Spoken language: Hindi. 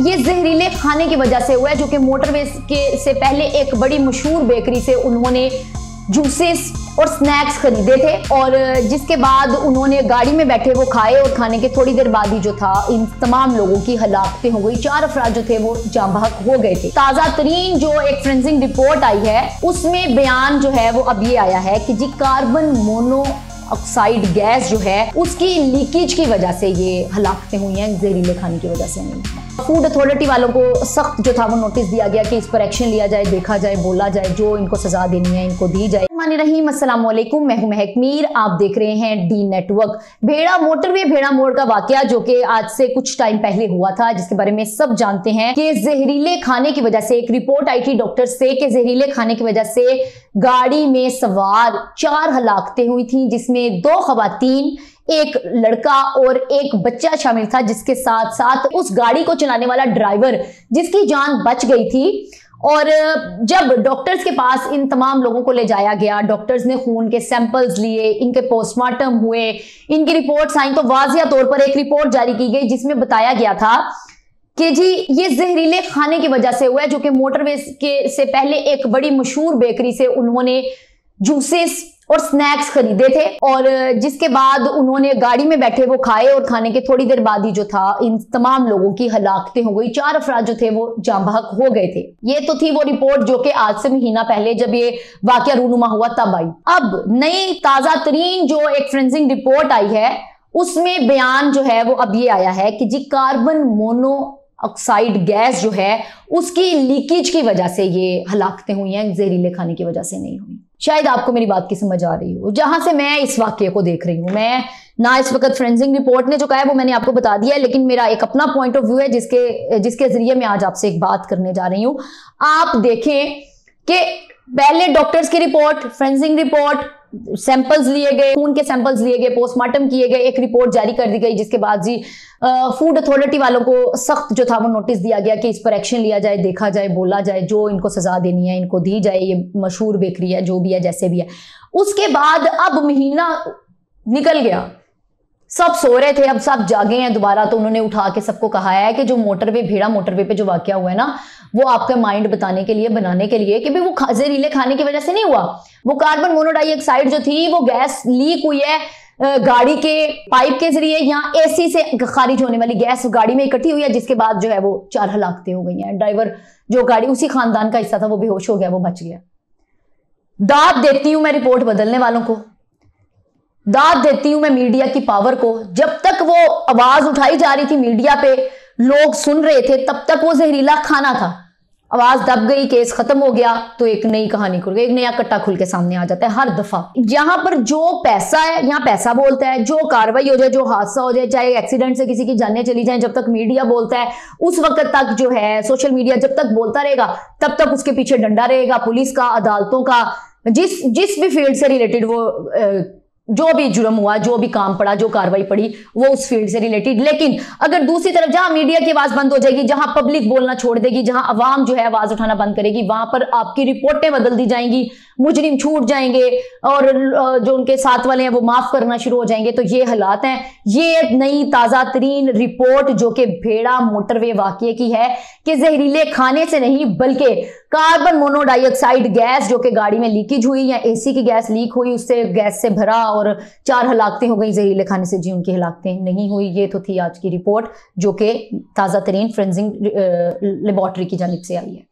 ये जहरीले खाने की वजह से हुआ है, जो कि मोटरवे के से पहले एक बड़ी मशहूर बेकरी से उन्होंने जूसेस और स्नैक्स खरीदे थे और जिसके बाद उन्होंने गाड़ी में बैठे वो खाए और खाने के थोड़ी देर बाद ही जो था, इन तमाम लोगों की हलाकतें हो गई। चार अफराज जो थे वो जाम हो गए थे। ताज़ा तरीन जो एक फ्रेंसिंग रिपोर्ट आई है, उसमें बयान जो है वो अब ये आया है कि जी कार्बन मोनो ऑक्साइड गैस जो है, उसकी लीकेज की वजह से ये हलाकतें हुई हैं, जहरीले खाने की वजह से नहीं। फ़ूड अथॉरिटी वालों को सख्त जो था वो नोटिस दिया गया कि इस पर एक्शन लिया जाए, देखा जाए, बोला जाए, जो इनको सजा देनी है, इनको दी जाए। मान रहीम वालेकुम, मैं हूँ महक मीर, आप देख रहे हैं डी नेटवर्क। भेड़ा मोटरवे भेड़ा मोड़ का वाक्य जो कि आज से कुछ टाइम पहले हुआ था, जिसके बारे में सब जानते हैं कि जहरीले खाने की वजह से एक रिपोर्ट आई थी डॉक्टर से कि जहरीले खाने की वजह से गाड़ी में सवार चार हलाकतें हुई थी, जिसमें दो खवातीन एक लड़का और एक बच्चा शामिल था, जिसके साथ साथ उस गाड़ी को चलाने वाला ड्राइवर, जिसकी जान बच गई थी। और जब डॉक्टर्स के पास इन तमाम लोगों को ले जाया गया डॉक्टर्स ने खून के सैंपल्स लिए, इनके पोस्टमार्टम हुए, इनकी रिपोर्ट्स आई तो वाजिया तौर पर एक रिपोर्ट जारी की गई, जिसमें बताया गया था कि जी, ये जहरीले खाने की वजह से हुआ है, जो कि मोटरवे के से पहले एक बड़ी मशहूर बेकरी से उन्होंने जूसेस और स्नैक्स खरीदे थे और जिसके बाद उन्होंने गाड़ी में बैठे वो खाए और खाने के थोड़ी देर बाद ही जो था, इन तमाम लोगों की हलाकतें हो गई। चार अफराज जो थे वो जाम हो गए थे। ये तो थी वो रिपोर्ट जो कि आज से महीना पहले जब ये वाक्य रूनुमा हुआ तब आई। अब नई ताज़ा तरीन जो एक फ्रेंसिंग रिपोर्ट आई है, उसमें बयान जो है वो अब ये आया है कि जी कार्बन मोनो ऑक्साइड गैस जो है, उसकी लीकेज की वजह से ये हलाकतें हुई हैं, जहरीले खाने की वजह से नहीं हुई। शायद आपको मेरी बात की समझ आ रही हो। जहाँ से मैं इस वाक्य को देख रही हूँ, मैं ना इस वक्त फ्रेंसिंग रिपोर्ट ने जो कहा है, वो मैंने आपको बता दिया है, लेकिन मेरा एक अपना पॉइंट ऑफ़ व्यू है जिसके जिसके ज़रिए मैं आज आपसे एक बात करने जा रही हूँ। आप देखें कि पहले डॉक्टर्स की रिपोर्ट फ्रेंसिंग रिपोर्ट सैंपल्स लिए गए, खून के सैंपल्स लिए गए पोस्टमार्टम किए गए, एक रिपोर्ट जारी कर दी गई, जिसके बाद जी फ़ूड अथॉरिटी वालों को सख्त जो था वो नोटिस दिया गया कि इस पर एक्शन लिया जाए, देखा जाए, बोला जाए, जो इनको सजा देनी है, इनको दी जाए, ये मशहूर बेकरी है, जो भी है, जैसे भी है। उसके बाद अब महीना निकल गया। सब सो रहे थे, अब सब जागे हैं दोबारा तो उन्होंने उठा के सबको कहा है कि जो मोटरवे भेड़ा मोटरवे पे जो वाक्य हुआ है ना, वो आपका माइंड बताने के लिए, बनाने के लिए कि भाई वो जहरीले खाने की वजह से नहीं हुआ। वो कार्बन मोनोडाइऑक्साइड जो थी, वो गैस लीक हुई है गाड़ी के पाइप के ज़रिए यहाँ एसी से खारिज होने वाली गैस गाड़ी में इकट्ठी हुई है, जिसके बाद जो है वो चार हलाकते हो गई हैं। ड्राइवर जो गाड़ी, उसी खानदान का हिस्सा था, वो बेहोश हो गया, वो बच गया। दाद देती हूँ मैं रिपोर्ट बदलने वालों को। दाद देती हूँ मैं मीडिया की पावर को। जब तक वो आवाज़ उठाई जा रही थी मीडिया पे, लोग सुन रहे थे, तब तक वो जहरीला खाना था। आवाज़ दब गई, केस खत्म हो गया तो एक नई कहानी खुल गई, एक नया कट्टा खुल के सामने आ जाता है हर दफ़ा। यहाँ पर जो पैसा है, यहाँ पैसा बोलता है, जो कार्रवाई हो जाए, जो हादसा हो जाए, चाहे एक्सीडेंट से किसी की जाने चली जाए, जब तक मीडिया बोलता है, उस वक्त तक जो है सोशल मीडिया जब तक बोलता रहेगा, तब तक उसके पीछे डंडा रहेगा, पुलिस का, अदालतों का, जिस जिस भी फ़ील्ड से रिलेटेड वो जो भी जुर्म हुआ, जो भी काम पड़ा, जो कार्रवाई पड़ी, वो उस फ़ील्ड से रिलेटेड लेकिन अगर दूसरी तरफ़ जहाँ मीडिया की आवाज़ बंद हो जाएगी, जहाँ पब्लिक बोलना छोड़ देगी, जहाँ आवाम जो है आवाज़ उठाना बंद करेगी, वहाँ पर आपकी रिपोर्टें बदल दी जाएँगी, मुजरिम छूट जाएँगे और जो उनके साथ वाले हैं वो माफ़ करना शुरू हो जाएँगे। तो ये हालात हैं। ये नई ताज़ा तरीन रिपोर्ट जो कि भेड़ा मोटरवे वाक्य की है कि जहरीले खाने से नहीं, बल्कि कार्बन मोनोडाइऑक्साइड गैस जो कि गाड़ी में लीकेज हुई या एसी की गैस लीक हुई, उससे गैस से भरा और चार हलाकतें हो गई जहरीले खाने से। जी, उनकी हलाकतें नहीं हुई। ये तो थी आज की रिपोर्ट, जो कि ताज़ा तरीन फ्रेंजिंग लेबॉर्ट्री की जानब से आई है।